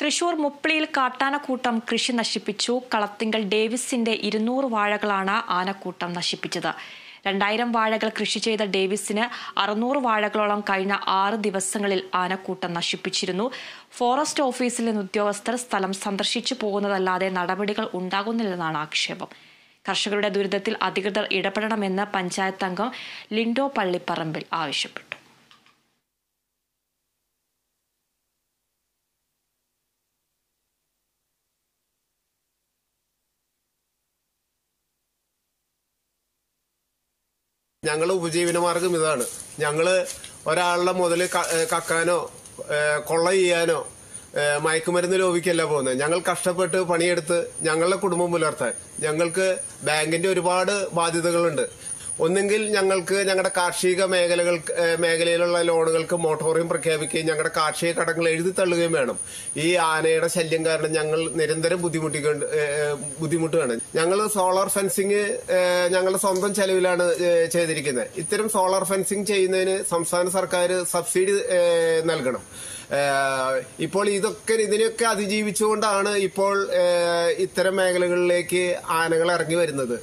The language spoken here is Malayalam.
തൃശൂർ മുപ്പിളിയിൽ കാട്ടാനക്കൂട്ടം കൃഷി നശിപ്പിച്ചു. കളത്തിങ്കൽ ഡേവിസിന്റെ ഇരുന്നൂറ് വാഴകളാണ് ആനക്കൂട്ടം നശിപ്പിച്ചത്. രണ്ടായിരം വാഴകൾ കൃഷി ചെയ്ത ഡേവിസിന് അറുന്നൂറ് വാഴകളോളം കഴിഞ്ഞ ആറ് ദിവസങ്ങളിൽ ആനക്കൂട്ടം നശിപ്പിച്ചിരുന്നു. ഫോറസ്റ്റ് ഓഫീസിൽ നിന്ന് ഉദ്യോഗസ്ഥർ സ്ഥലം സന്ദർശിച്ചു പോകുന്നതല്ലാതെ നടപടികൾ ഉണ്ടാകുന്നില്ലെന്നാണ് ആക്ഷേപം. കർഷകരുടെ ദുരിതത്തിൽ അധികൃതർ ഇടപെടണമെന്ന് പഞ്ചായത്ത് അംഗം ലിൻഡോ പള്ളിപ്പറമ്പിൽ ആവശ്യപ്പെട്ടു. ഞങ്ങളുടെ ഉപജീവനമാർഗം ഇതാണ്. ഞങ്ങൾ ഒരാളുടെ മുതൽ കക്കാനോ കൊള്ള ചെയ്യാനോ മയക്കുമരുന്ന് ലോപിക്കല്ല പോകുന്നത് ഞങ്ങൾ കഷ്ടപ്പെട്ട് പണിയെടുത്ത് ഞങ്ങളുടെ കുടുംബം പുലർത്താൻ ഞങ്ങൾക്ക് ബാങ്കിന്റെ ഒരുപാട് ബാധ്യതകളുണ്ട്. ഒന്നെങ്കിൽ ഞങ്ങൾക്ക് ഞങ്ങളുടെ കാർഷിക മേഖലകൾ മേഖലയിലുള്ള ലോണുകൾക്ക് മോട്ടോറിയം പ്രഖ്യാപിക്കുകയും ഞങ്ങളുടെ കാർഷിക കടങ്ങൾ എഴുതി തള്ളുകയും വേണം. ഈ ആനയുടെ ശല്യം കാരണം ഞങ്ങൾ നിരന്തരം ബുദ്ധിമുട്ടിക്കൊണ്ട് ബുദ്ധിമുട്ടുകയാണ്. ഞങ്ങൾ സോളാർ ഫെൻസിങ് ഞങ്ങളുടെ സ്വന്തം ചെലവിലാണ് ചെയ്തിരിക്കുന്നത് ഇത്തരം സോളാർ ഫെൻസിങ് ചെയ്യുന്നതിന് സംസ്ഥാന സർക്കാർ സബ്സിഡി നൽകണം. ഇപ്പോൾ ഇതൊക്കെ ഇതിനെയൊക്കെ അതിജീവിച്ചുകൊണ്ടാണ് ഇപ്പോൾ ഇത്തരം മേഖലകളിലേക്ക് ആനകൾ ഇറങ്ങി വരുന്നത്.